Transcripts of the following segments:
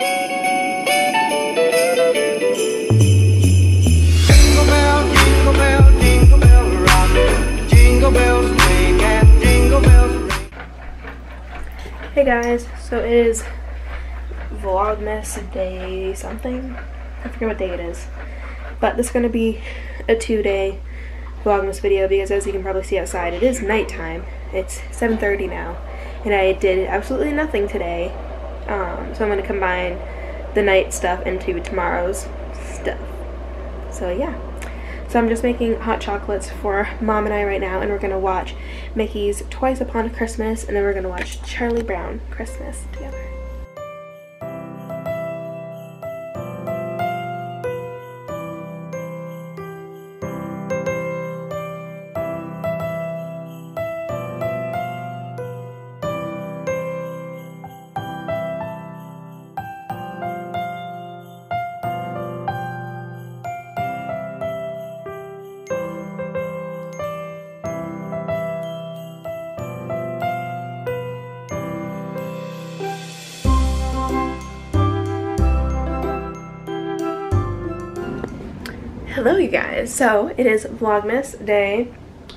Hey guys, so it is Vlogmas day something. I forget what day it is. But this is going to be a two day Vlogmas video because as you can probably see outside, it is nighttime. It's 7.30 now. And I did absolutely nothing today. Um, so I'm going to combine the night stuff into tomorrow's stuff. So yeah. So I'm just making hot chocolates for mom and I right now, and we're gonna watch Mickey's Twice Upon Christmas, and then we're gonna watch Charlie Brown Christmas together. Hello you guys. So it is Vlogmas day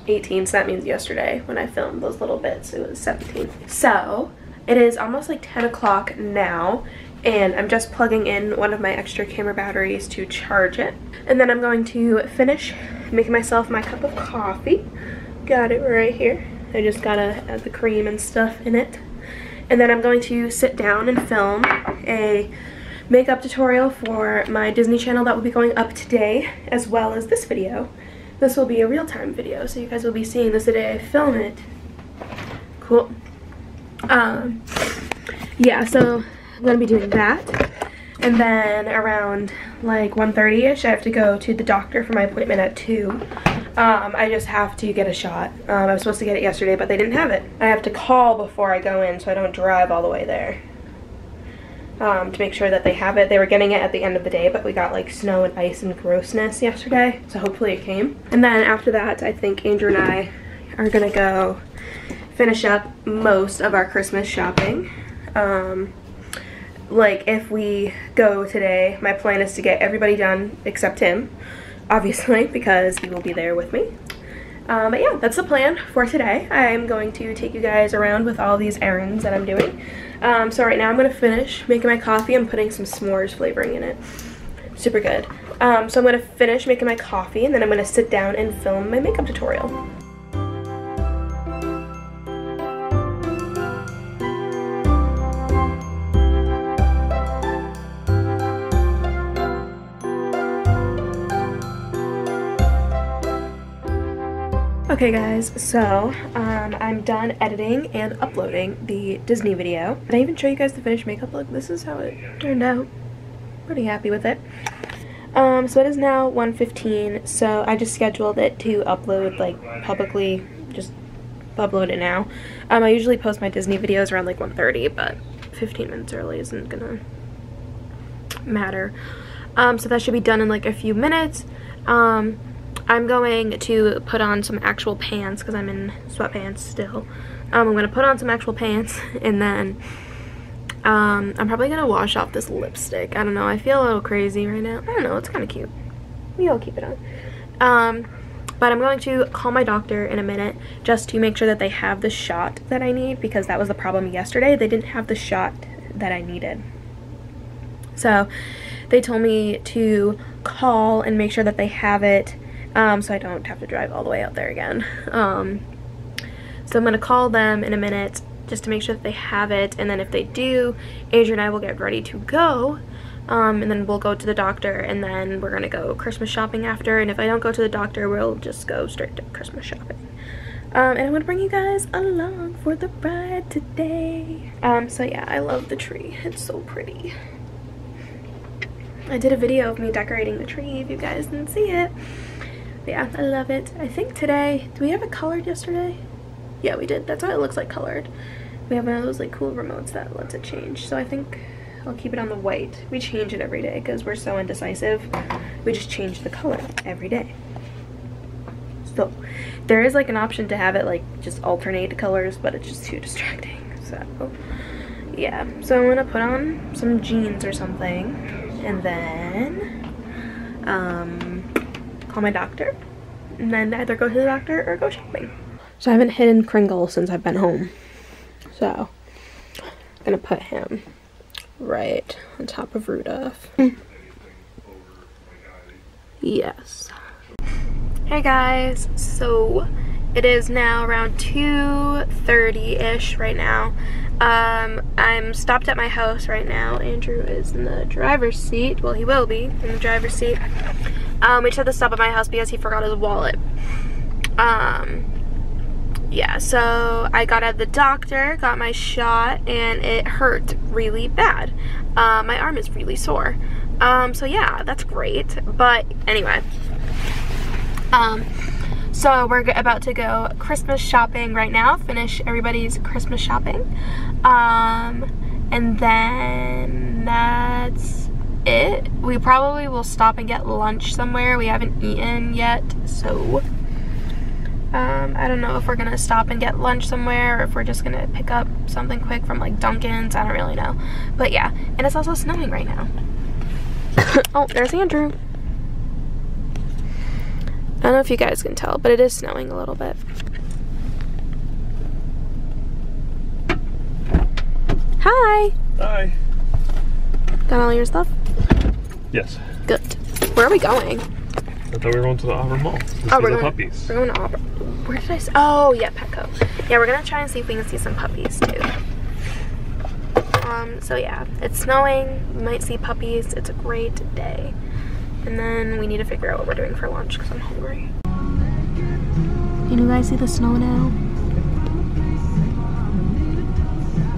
18, so that means yesterday when I filmed those little bits, it was 17. So it is almost like 10 o'clock now and I'm just plugging in one of my extra camera batteries to charge it. And then I'm going to finish making myself my cup of coffee. Got it right here. I just gotta add the cream and stuff in it. And then I'm going to sit down and film a makeup tutorial for my Disney channel that will be going up today, as well as this video. This will be a real-time video, so you guys will be seeing this the day I film it. Cool. Um, yeah, so I'm going to be doing that. And then around like 1.30ish, I have to go to the doctor for my appointment at 2. Um, I just have to get a shot. Um, I was supposed to get it yesterday, but they didn't have it. I have to call before I go in so I don't drive all the way there um, to make sure that they have it. They were getting it at the end of the day, but we got like snow and ice and grossness yesterday, so hopefully it came. And then after that, I think Andrew and I are gonna go finish up most of our Christmas shopping. Um, like if we go today, my plan is to get everybody done except him, obviously, because he will be there with me. Um, but yeah, that's the plan for today. I'm going to take you guys around with all these errands that I'm doing. Um, so right now I'm going to finish making my coffee. I'm putting some s'mores flavoring in it. Super good. Um, so I'm going to finish making my coffee and then I'm going to sit down and film my makeup tutorial. Okay guys, so um, I'm done editing and uploading the Disney video. Did I even show you guys the finished makeup look? This is how it turned out. Pretty happy with it. Um, so it is now 1.15, so I just scheduled it to upload like publicly, just upload it now. Um, I usually post my Disney videos around like 1.30, but 15 minutes early isn't gonna matter. Um, so that should be done in like a few minutes. Um, I'm going to put on some actual pants because I'm in sweatpants still. Um, I'm going to put on some actual pants and then um, I'm probably going to wash off this lipstick. I don't know. I feel a little crazy right now. I don't know. It's kind of cute. We all keep it on. Um, but I'm going to call my doctor in a minute just to make sure that they have the shot that I need because that was the problem yesterday. They didn't have the shot that I needed. So they told me to call and make sure that they have it um, so I don't have to drive all the way out there again. Um, so I'm going to call them in a minute just to make sure that they have it, and then if they do, Andrew and I will get ready to go, um, and then we'll go to the doctor, and then we're going to go Christmas shopping after, and if I don't go to the doctor, we'll just go straight to Christmas shopping. Um, and I'm to bring you guys along for the ride today. Um, so yeah, I love the tree. It's so pretty. I did a video of me decorating the tree if you guys didn't see it. Yeah, I love it. I think today, do we have it colored yesterday? Yeah, we did. That's why it looks like colored. We have one of those like cool remotes that lets it change. So I think I'll keep it on the white. We change it every day because we're so indecisive. We just change the color every day. So there is like an option to have it like just alternate colors, but it's just too distracting. So yeah, so I'm gonna put on some jeans or something and then um, call my doctor and then either go to the doctor or go shopping. So I haven't hidden Kringle since I've been home. So I'm gonna put him right on top of Rudolph. yes. Hey guys, so it is now around 2.30ish right now. Um, I'm stopped at my house right now. Andrew is in the driver's seat. Well, he will be in the driver's seat. Um, we just had to stop at my house because he forgot his wallet. Um, yeah, so I got at the doctor, got my shot, and it hurt really bad. Uh, my arm is really sore. Um, so yeah, that's great. But anyway, um, so we're about to go Christmas shopping right now, finish everybody's Christmas shopping. Um, and then that's it. We probably will stop and get lunch somewhere. We haven't eaten yet, so um, I don't know if we're gonna stop and get lunch somewhere or if we're just gonna pick up something quick from like Dunkin's. I don't really know. But yeah, and it's also snowing right now. oh, there's Andrew. I don't know if you guys can tell, but it is snowing a little bit. Hi! Hi. Got all your stuff? Yes. Good. Where are we going? I thought we were going to the Auburn Mall to Oh, see we're the going, puppies. We're going to Auburn. Where did I say? Oh, yeah, Petco. Yeah, we're gonna try and see if we can see some puppies too. Um, so yeah, it's snowing. We might see puppies. It's a great day. And then we need to figure out what we're doing for lunch because I'm hungry. Can you guys see the snow now?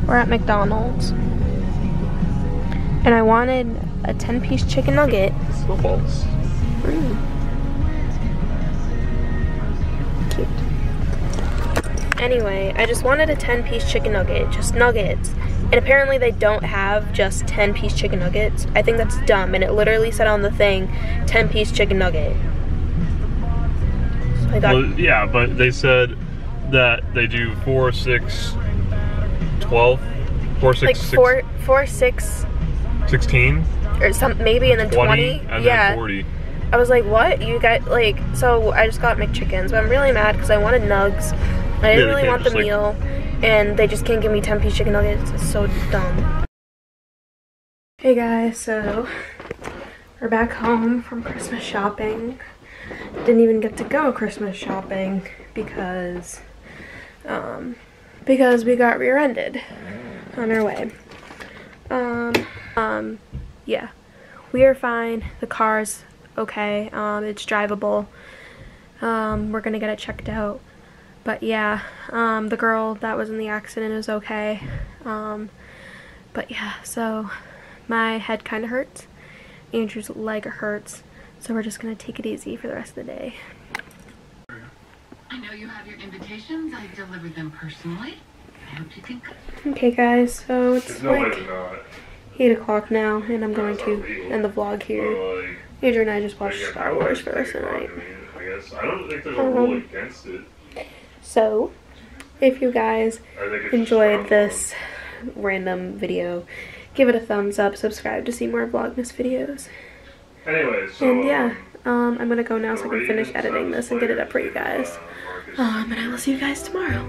We're at McDonald's. And I wanted a 10 piece chicken nugget. Snowballs. Mm. Cute. Anyway, I just wanted a 10 piece chicken nugget, just nuggets. And apparently they don't have just 10 piece chicken nuggets. I think that's dumb and it literally said on the thing 10 piece chicken nugget. So I got Well, yeah, but they said that they do 4, 6, 12, 4, 6, like six- four, four, six, 16, or some maybe, and then 20, 20. and yeah. then 40. I was like, what? You got like, so I just got McChickens, but I'm really mad because I wanted nugs. I didn't they really want the like- meal, and they just can't give me 10 piece chicken nuggets. It's so dumb. Hey guys, so we're back home from Christmas shopping. Didn't even get to go Christmas shopping because, um, because we got rear-ended on our way. Um, um, yeah we are fine. The car's okay. Um, it's drivable. Um, we're gonna get it checked out. But yeah, um, the girl that was in the accident is okay. Um, but yeah, so my head kind of hurts. Andrew's leg hurts. So we're just gonna take it easy for the rest of the day. I know you have your invitations. I delivered them personally. I hope you can. Okay guys, so it's There's no way like to not. 8 o'clock now and I'm going to end the vlog here. Andrew and I just watched Star Wars for the take rest of the night. I mean, I guess. I don't think there's a rule Um, against it. So, if you guys I think it's enjoyed this random video, give it a thumbs up, subscribe to see more Vlogmas videos. Anyways, so. And yeah, um, um, I'm gonna go now so I can finish editing this and get it up for you guys. uh, Um, and I will see you guys tomorrow.